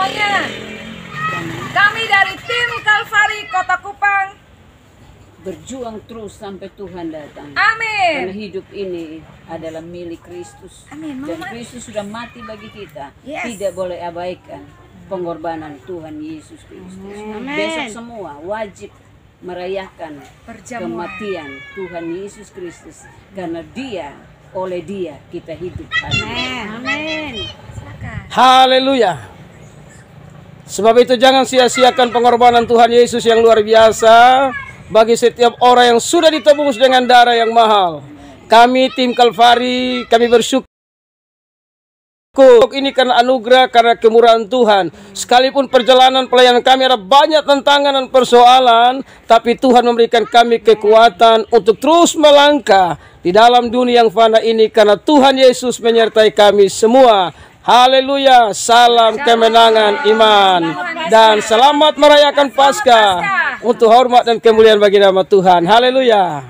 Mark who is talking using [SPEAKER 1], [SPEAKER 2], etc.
[SPEAKER 1] semuanya. Kami dari tim Kalvari Kota Kupang.
[SPEAKER 2] berjuang terus sampai Tuhan datang. Karena
[SPEAKER 1] Amin.
[SPEAKER 2] hidup ini adalah milik Kristus.
[SPEAKER 1] Amin,
[SPEAKER 2] Dan
[SPEAKER 1] Mama.
[SPEAKER 2] Kristus sudah mati bagi kita.
[SPEAKER 1] Yes.
[SPEAKER 2] Tidak boleh abaikan pengorbanan Tuhan Yesus Kristus. Besok semua wajib merayakan
[SPEAKER 1] Perjamuan.
[SPEAKER 2] kematian Tuhan Yesus Kristus. Karena dia, oleh dia kita hidup.
[SPEAKER 3] Amin.
[SPEAKER 1] Silakan.
[SPEAKER 4] Haleluya. Sebab itu jangan sia-siakan pengorbanan Tuhan Yesus yang luar biasa bagi setiap orang yang sudah ditebus dengan darah yang mahal. Kami tim Kalvari, kami bersyukur ini karena anugerah, karena kemurahan Tuhan. Sekalipun perjalanan pelayanan kami ada banyak tantangan dan persoalan, tapi Tuhan memberikan kami kekuatan untuk terus melangkah di dalam dunia yang fana ini karena Tuhan Yesus menyertai kami semua. Haleluya, salam kemenangan iman dan selamat merayakan Paskah untuk hormat dan kemuliaan bagi nama Tuhan. Haleluya.